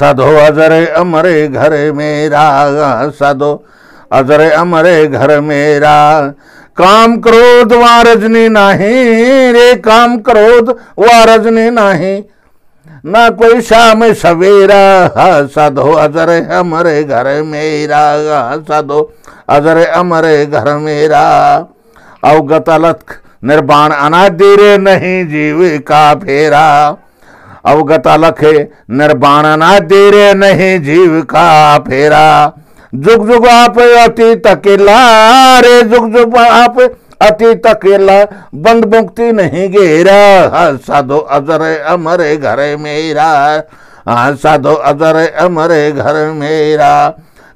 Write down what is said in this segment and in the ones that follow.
सधो अजरे अमरे घर मेरा, सधो अजरे अमरे घर मेरा। काम क्रोध व रजनी नहीं रे, काम क्रोध व रजनी नहीं। ना कोई शाम सवेरा, सधो अजरे अमरे घर मेरा, सधो अजरे अमरे घर मेरा। अवगत अलख निर्बाण अनादिरे नहीं जीव का फेरा। अवगत अलखे निर्बाण अनादिरे नहीं जीव का फेरा। जुग जुग आप अति तकेला, रे जुग जुग आप अति तकेला। बंद मुक्ति नहीं घेरा साधो अजर अमरे घर मेरा। साधो अजर अमरे घर मेरा।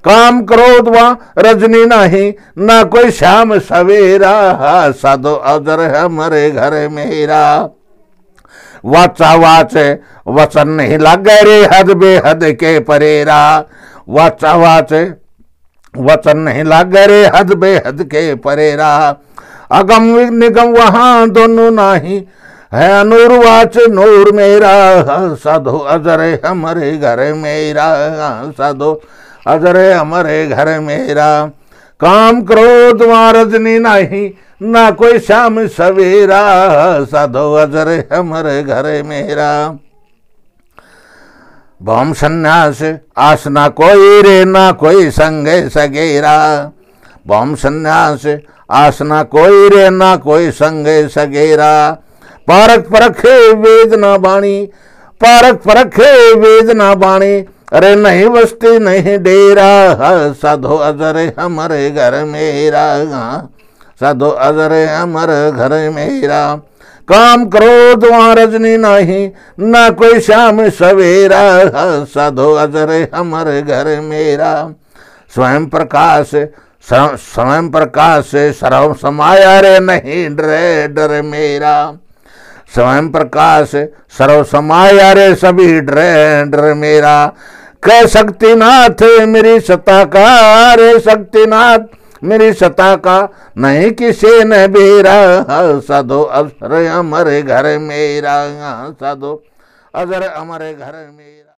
काम क्रोध व रजनी नहीं, ना कोई श्याम सवेरा। साधो अजर अमरे घर मेरा। वाचा वाच वचन नहीं लग रे हद बेहद के परेरा। वाचा वाच वचन नहीं लाग रे हद बेहद के परेरा। अगम निगम वहाँ दोनों नाही है अनुर्वाच नूर मेरा। साधो अजरे हमारे घर मेरा। साधो अजरे हमारे घर मेरा। काम क्रोध वहाँ रजनी नहीं ना कोई शाम सवेरा, साधो अजरे हमारे घर मेरा। भम संन्यास आसना कोई रे, ना कोई संगे सगेरा। भम संन्यास आसना कोई रे, ना कोई संगे सगेरा। पारक परखे वेद ना बाणी पारक परखे वेद ना बाणी। अरे नहीं बस्ती नहीं डेरा, साधो अजरे हमारे घर मेरा। साधो अजरे अमर घर मेरा। काम क्रोध वहाँ रजनी नहीं, ना कोई श्याम सवेरा। साधो अजरे अमर घर मेरा। स्वयं प्रकाश स्वयं प्रकाश से सर्व समाया रे नहीं, डरे, डर मेरा। स्वयं प्रकाश सर्व समाया रे सभी, डरे, डर मेरा। कह शक्तिनाथ, मेरी सता का रे शक्तिनाथ। मेरी सता का नहीं किसी ने बेरा साधो अवसर हमारे घर मेरा साधो अगर हमारे घर में